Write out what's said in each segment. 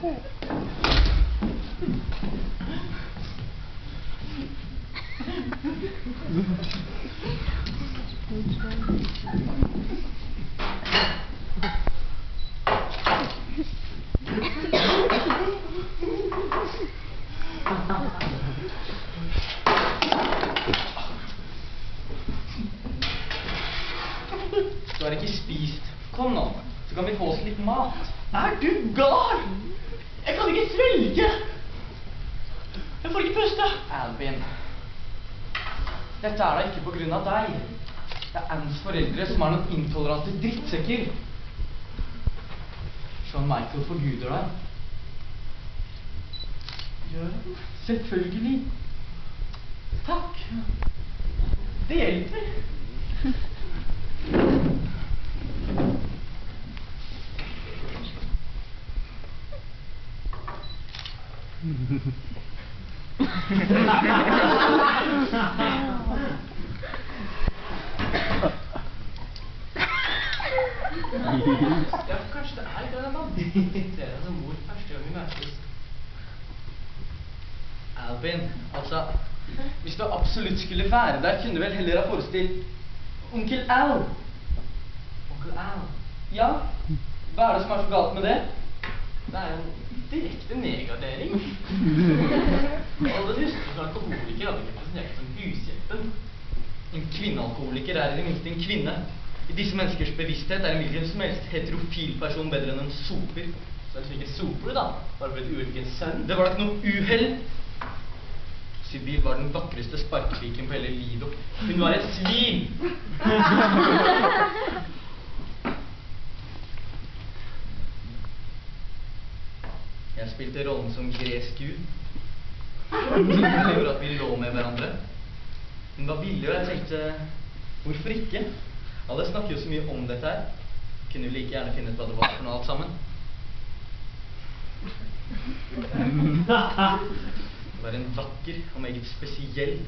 Du har ikke spist. Kom nå, så kan vi få oss litt mat. Er du gal? Ikke svelge. Jeg får ikke puste. Albin, dette er da ikke på grunn av deg. Det er Anns foreldre som er noen intolerante drittsekker. John Michael forguder deg. Gjør han? Selvfølgelig. Takk. Det hjelper. Ja, kanskje det er greit at Dere som mor første gang vi møtes. Albin, altså Hvis du absolutt skulle være der, kunne du vel heller ha forestilt onkel Al. Onkel Al. Ja? Hva er det som er så galt med det? Det er en direkte nedgradering. Alle husker at alkoholiker hadde ikke presentert som hushjelpen. En kvinnealkoholiker er i det minste en kvinne. I disse menneskers bevissthet er en hvilken som helst heterofil person bedre enn en soper. Så det ikke soper, da. Bare for et en sønn. Det var da ikke noe uhell. Sibyl var den vakreste sparkepiken på hele Lido. Hun var et svin! Jeg spilte rollen som gresk gud. Det gjorde at vi lå med hverandre. Hun var villig, og jeg tenkte hvorfor ikke? Alle snakker jo så mye om dette her. Kunne jo like gjerne finne ut hva det var for noe alt sammen. Det var en vakker og meget spesiell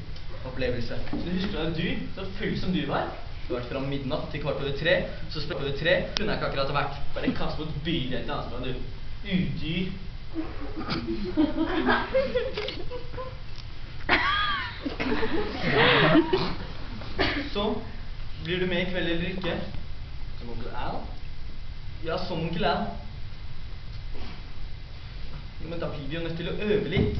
opplevelse. Så du husker da du, så full som du var, Du har vært fra midnatt til kvart over tre. Så spør du tre kunne jeg ikke akkurat vært. bare kast mot et annet sted, du. Udyr. Så blir du med i kveld eller ikke? Som onkel Al. Ja, som onkel Al. Men da blir vi jo nødt til å øve litt.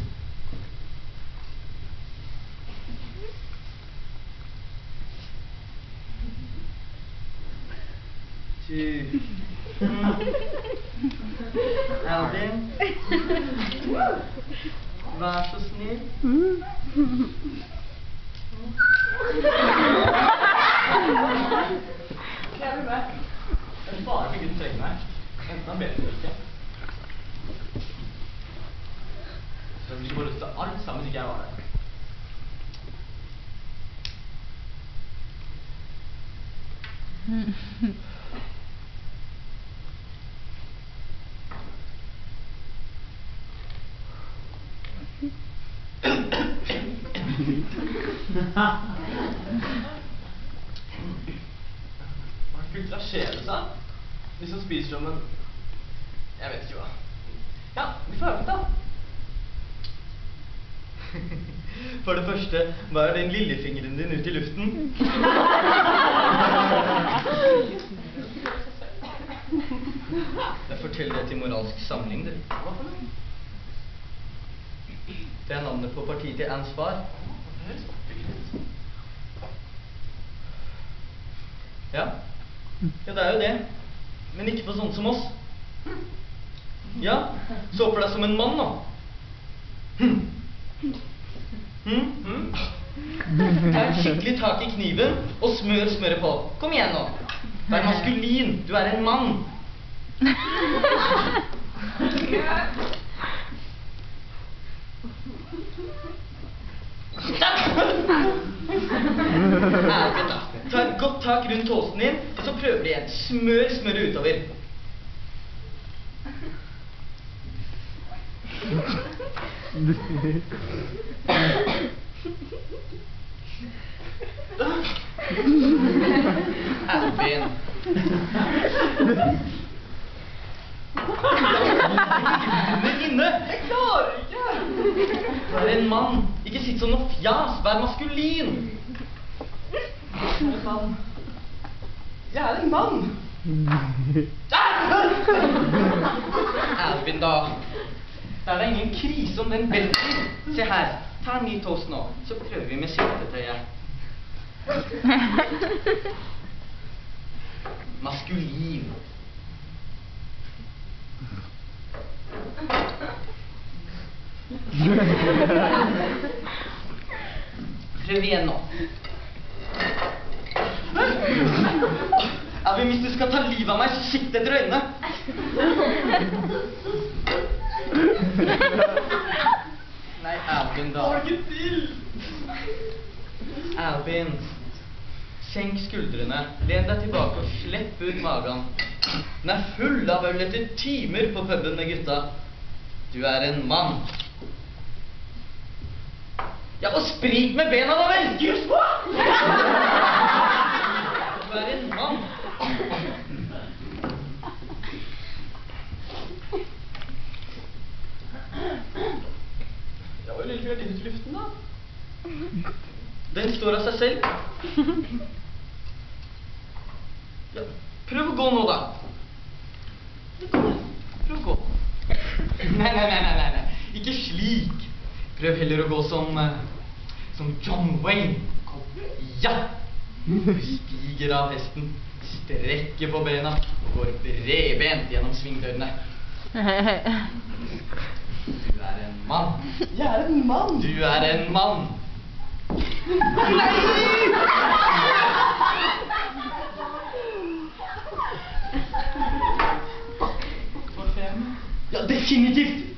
Two. Albin. Vær så snill. Jeg vil er bare du trenger meg. Enten han vet det eller ikke. Så du får lyst til alt sammen ikke jeg var der. Hva er fullt av seg hvis som spiser som en Jeg vet ikke hva. Ja, vi får øve, da. For det første, er den lillefingeren din ut i luften? Jeg forteller det til moralsk samling, du. Det er navnet på partiet til Anns far. Ja. ja, det er jo det. Men ikke for sånne som oss. Ja, så for deg som en mann, da. Hm? Hm? Ta skikkelig tak i kniven og smør smøret på. Kom igjen nå. Vær maskulin. Du er en mann. Ærlig, da. Ta et godt tak rundt håsen din, og så prøver du igjen. Smør smøret utover. Det Men inne! Jeg klarer ikke! Du er en mann. Ikke sitt som noe fjas. Vær maskulin. Mann. Jeg er en mann. Alvin, da. Det er da ingen krise om den belten. Se her. Ta en ny toast nå, så prøver vi med syltetøyet. Maskulin. Prøv igjen nå. Alvin, hvis du skal ta livet av meg, så sikt etter øynene. Nei, Albin, da. Ikke til. Albin. senk skuldrene, len deg tilbake og slipp ut magen. Den er full av øl etter timer på puben med gutta. Du er en mann. Ja, og sprik med bena da vel! Just! Du er en mann. Litt litt ut i luften, da. Den står av seg selv. Ja, prøv å gå nå, da. Prøv å gå. Nei, nei, nei, nei, nei. Ikke slik. Prøv heller å gå som eh, som John Wayne. Ja! Stiger av hesten, strekker på bena og går bredbent gjennom svingdørene. Du er en mann. Jeg er en mann. Du er en mann. For fem. Ja, definitivt!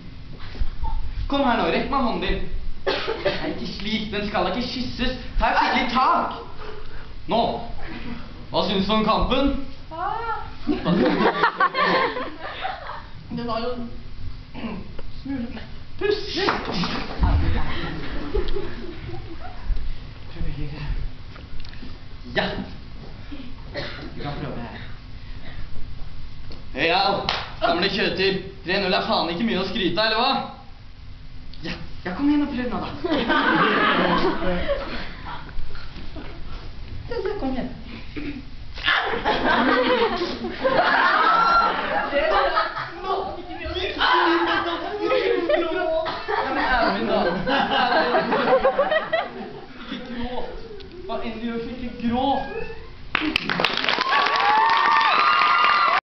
Kom her nå, rekk meg hånden din. Nei, ikke slik. Den skal da ikke kysses. Ta et skikkelig tak. Nå. Hva syns du om kampen? Det var jo smule pussig. Ja. Vi kan prøve her. Ja, gamle kjøter. 3-0 er faen ikke mye å skryte av, eller hva? Ja, kom igjen og prøv nå, da. Ja, kom igjen.